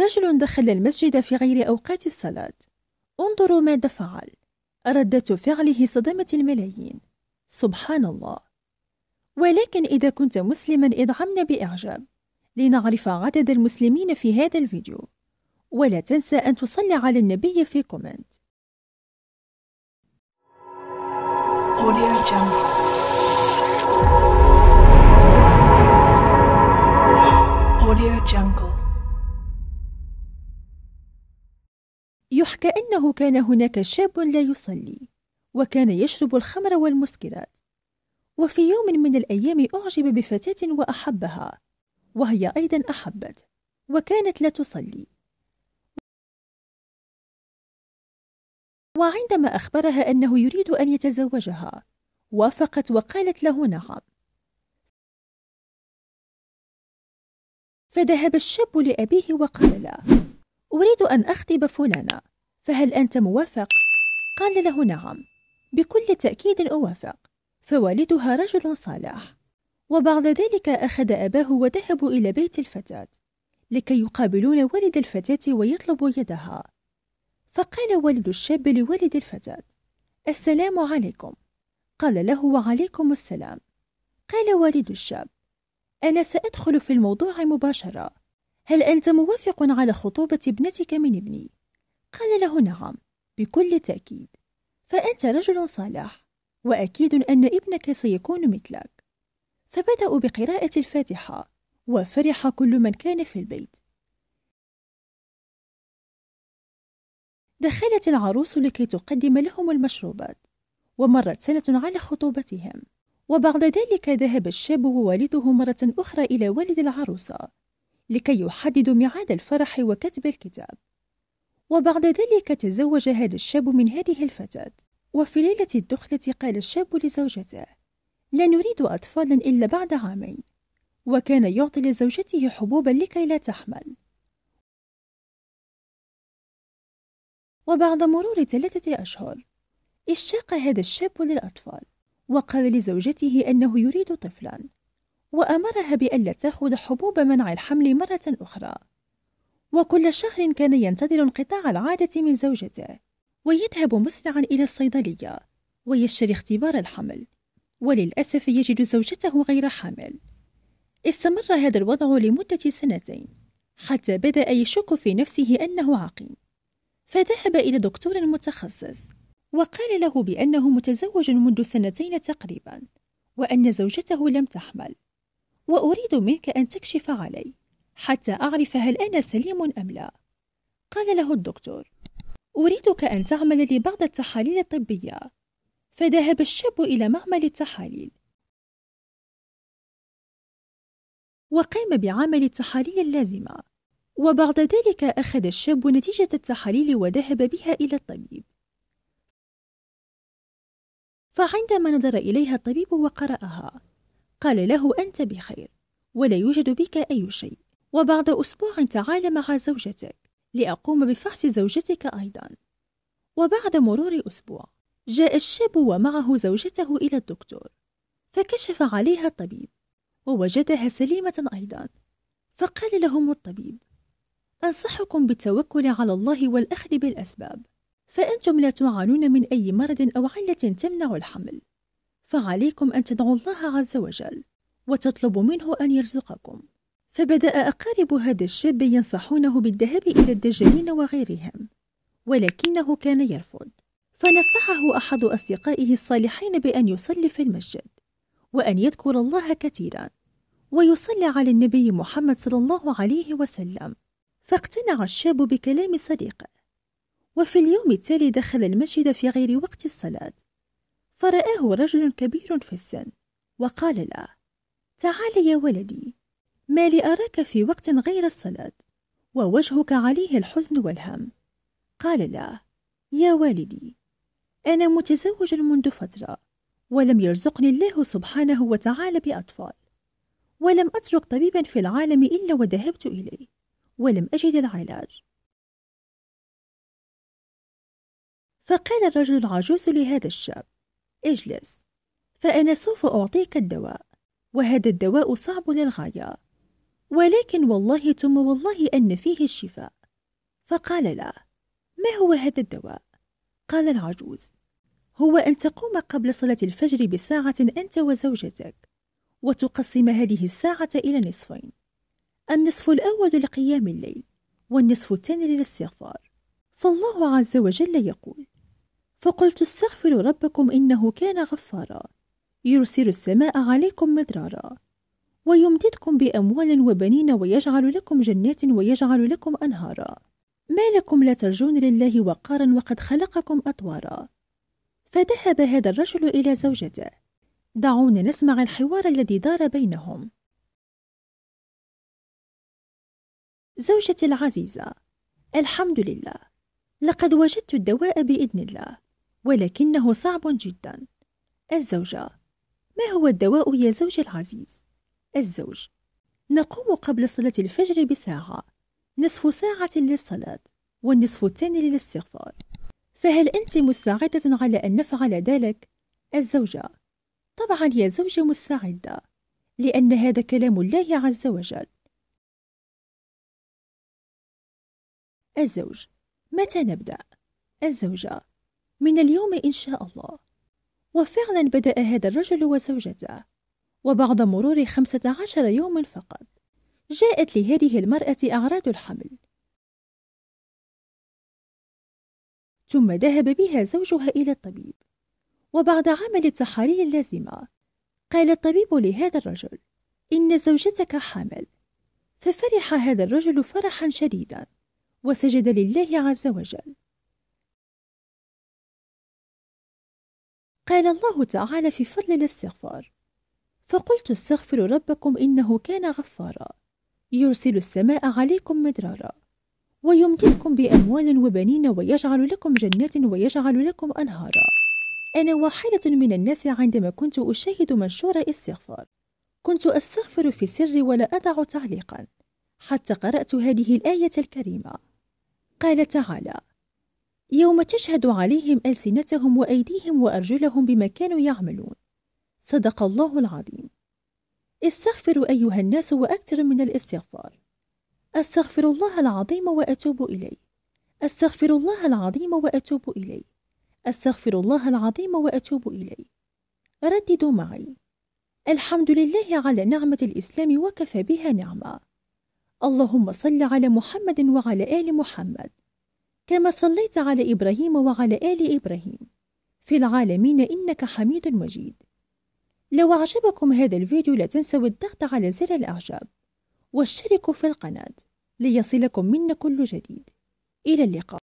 رجل دخل المسجد في غير أوقات الصلاة. انظروا ماذا فعل. ردة فعله صدمت الملايين. سبحان الله. ولكن إذا كنت مسلما إدعمنا بإعجاب. لنعرف عدد المسلمين في هذا الفيديو. ولا تنسى أن تصلي على النبي في كومنت. Audio Jungle. Audio Jungle. يحكى أنه كان هناك شاب لا يصلي وكان يشرب الخمر والمسكرات. وفي يوم من الأيام أعجب بفتاة وأحبها وهي أيضا أحبت وكانت لا تصلي. وعندما أخبرها أنه يريد أن يتزوجها وافقت وقالت له نعم. فذهب الشاب لأبيه وقال له أريد أن أخطب فلانة فهل أنت موافق؟ قال له نعم بكل تأكيد أوافق فوالدها رجل صالح. وبعد ذلك أخذ أباه وذهبوا إلى بيت الفتاة لكي يقابلون والد الفتاة ويطلبوا يدها. فقال والد الشاب لوالد الفتاة السلام عليكم. قال له وعليكم السلام. قال والد الشاب أنا سأدخل في الموضوع مباشرة. هل أنت موافق على خطوبة ابنتك من ابني؟ قال له نعم بكل تأكيد. فأنت رجل صالح وأكيد أن ابنك سيكون مثلك. فبدأوا بقراءة الفاتحة وفرح كل من كان في البيت. دخلت العروس لكي تقدم لهم المشروبات ومرت سنة على خطوبتهم. وبعد ذلك ذهب الشاب ووالده مرة أخرى إلى والد العروسة. لكي يحددوا ميعاد الفرح وكتب الكتاب. وبعد ذلك تزوج هذا الشاب من هذه الفتاة. وفي ليلة الدخلة قال الشاب لزوجته لا نريد أطفالا إلا بعد عامين. وكان يعطي لزوجته حبوبا لكي لا تحمل. وبعد مرور ثلاثة أشهر اشتاق هذا الشاب للأطفال وقال لزوجته أنه يريد طفلا. وأمرها بألا تأخذ حبوب منع الحمل مرة أخرى. وكل شهر كان ينتظر انقطاع العادة من زوجته ويذهب مسرعا إلى الصيدلية ويشتري اختبار الحمل. وللأسف يجد زوجته غير حامل. استمر هذا الوضع لمدة سنتين حتى بدأ يشك في نفسه أنه عقيم. فذهب إلى دكتور متخصص وقال له بأنه متزوج منذ سنتين تقريبا وأن زوجته لم تحمل. وأريد منك أن تكشف علي حتى أعرف هل أنا سليم أم لا. قال له الدكتور أريدك أن تعمل لي بعض التحاليل الطبية. فذهب الشاب إلى معمل التحاليل. وقام بعمل التحاليل اللازمة. وبعد ذلك أخذ الشاب نتيجة التحاليل وذهب بها إلى الطبيب. فعندما نظر إليها الطبيب وقرأها قال له أنت بخير ولا يوجد بك أي شيء. وبعد أسبوع تعال مع زوجتك لأقوم بفحص زوجتك أيضا. وبعد مرور أسبوع جاء الشاب ومعه زوجته إلى الدكتور فكشف عليها الطبيب ووجدها سليمة أيضا. فقال لهم الطبيب أنصحكم بالتوكل على الله والأخذ بالأسباب فأنتم لا تعانون من أي مرض أو علة تمنع الحمل. فعليكم أن تدعوا الله عز وجل وتطلبوا منه أن يرزقكم. فبدأ أقارب هذا الشاب ينصحونه بالذهاب إلى الدجالين وغيرهم ولكنه كان يرفض. فنصحه أحد أصدقائه الصالحين بأن يصلي في المسجد وأن يذكر الله كثيرا ويصلي على النبي محمد صلى الله عليه وسلم. فاقتنع الشاب بكلام صديقه وفي اليوم التالي دخل المسجد في غير وقت الصلاة. فرآه رجل كبير في السن وقال له تعال يا ولدي ما لي أراك في وقت غير الصلاة ووجهك عليه الحزن والهم. قال له يا والدي أنا متزوج منذ فترة ولم يرزقني الله سبحانه وتعالى بأطفال ولم أترك طبيبا في العالم إلا وذهبت إليه ولم أجد العلاج. فقال الرجل العجوز لهذا الشاب اجلس فأنا سوف أعطيك الدواء وهذا الدواء صعب للغاية. ولكن والله ثم والله أن فيه الشفاء. فقال لا ما هو هذا الدواء؟ قال العجوز هو أن تقوم قبل صلاة الفجر بساعة أنت وزوجتك وتقسم هذه الساعة إلى نصفين النصف الأول لقيام الليل والنصف الثاني للاستغفار. فالله عز وجل يقول فقلت استغفروا ربكم إنه كان غفارا. يرسل السماء عليكم مدرارا. ويمددكم بأموال وبنين ويجعل لكم جنات ويجعل لكم أنهارا. ما لكم لا ترجون لله وقارا وقد خلقكم أطوارا. فذهب هذا الرجل إلى زوجته. دعونا نسمع الحوار الذي دار بينهم. زوجتي العزيزة الحمد لله. لقد وجدت الدواء بإذن الله. ولكنه صعب جدا. الزوجة. ما هو الدواء يا زوجي العزيز؟ الزوج. نقوم قبل صلاة الفجر بساعة. نصف ساعة للصلاة والنصف الثاني للاستغفار. فهل أنت مستعدة على أن نفعل ذلك؟ الزوجة. طبعا يا زوجي مستعدة لأن هذا كلام الله عز وجل. الزوج. متى نبدأ؟ الزوجة. من اليوم إن شاء الله. وفعلا بدأ هذا الرجل وزوجته وبعد مرور خمسة عشر يوما فقط جاءت لهذه المرأة أعراض الحمل. ثم ذهب بها زوجها إلى الطبيب وبعد عمل التحاليل اللازمة قال الطبيب لهذا الرجل إن زوجتك حامل ففرح هذا الرجل فرحا شديدا وسجد لله عز وجل. قال الله تعالى في فضل الاستغفار. فقلت استغفروا ربكم إنه كان غفارا. يرسل السماء عليكم مدرارا. ويمددكم بأموال وبنين ويجعل لكم جنات ويجعل لكم أنهارا. أنا واحدة من الناس عندما كنت أشاهد منشور استغفار كنت أستغفر في سر ولا أضع تعليقا. حتى قرأت هذه الآية الكريمة. قال تعالى يوم تشهد عليهم ألسنتهم وأيديهم وأرجلهم بما كانوا يعملون. صدق الله العظيم. استغفروا أيها الناس وأكثر من الاستغفار. أستغفر الله العظيم وأتوب إليه. أستغفر الله العظيم وأتوب إليه. أستغفر الله العظيم وأتوب إليه. رددوا معي. الحمد لله على نعمة الإسلام وكفى بها نعمة اللهم صل على محمد وعلى آل محمد. كما صليت على إبراهيم وعلى آل إبراهيم. في العالمين إنك حميد مجيد. لو أعجبكم هذا الفيديو لا تنسوا الضغط على زر الإعجاب واشتركوا في القناة ليصلكم منا كل جديد. إلى اللقاء.